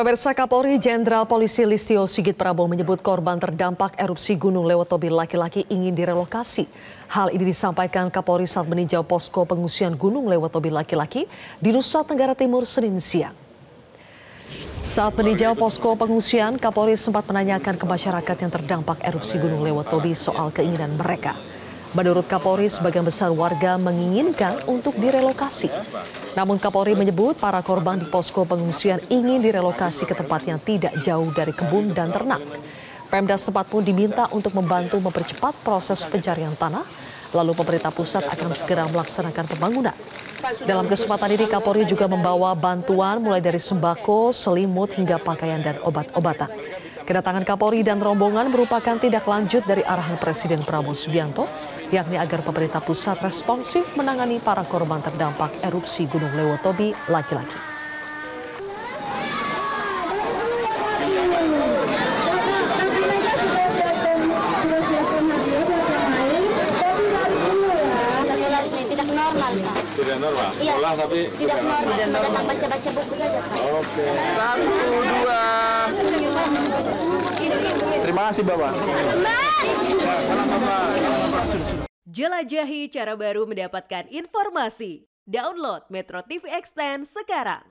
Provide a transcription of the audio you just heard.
Pemirsa Kapolri Jenderal Polisi Listio Sigit Prabowo menyebut korban terdampak erupsi Gunung Lewotobi laki-laki ingin direlokasi. Hal ini disampaikan Kapolri saat meninjau posko pengungsian Gunung Lewotobi laki-laki di Nusa Tenggara Timur Senin siang. Saat meninjau posko pengungsian, Kapolri sempat menanyakan ke masyarakat yang terdampak erupsi Gunung Lewotobi soal keinginan mereka. Menurut Kapolri, sebagian besar warga menginginkan untuk direlokasi. Namun Kapolri menyebut para korban di posko pengungsian ingin direlokasi ke tempat yang tidak jauh dari kebun dan ternak. Pemda setempat pun diminta untuk membantu mempercepat proses pencarian tanah, lalu pemerintah pusat akan segera melaksanakan pembangunan. Dalam kesempatan ini Kapolri juga membawa bantuan mulai dari sembako, selimut hingga pakaian dan obat-obatan. Kedatangan Kapolri dan rombongan merupakan tindak lanjut dari arahan Presiden Prabowo Subianto yakni agar pemerintah pusat responsif menangani para korban terdampak erupsi Gunung Lewotobi laki-laki. tidak normal Pak. Tidak normal. Iya. Sekolah tapi Tidak normal, datang baca-baca buku saja Pak. Oke. Satu, dua. Terima kasih Bapak. Jelajahi cara baru mendapatkan informasi. Download Metro TV Extend sekarang.